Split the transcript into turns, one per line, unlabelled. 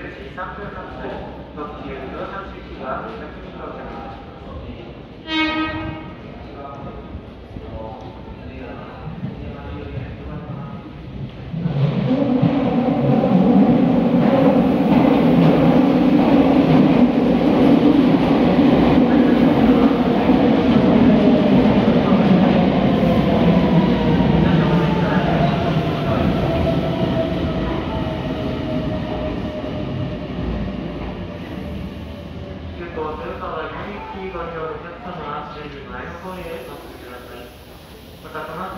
반드시 3분 30분, 더 뒤에도 30시간 行豊川遊園地ご利用のお客様は、順次前の方へお進みください。またこの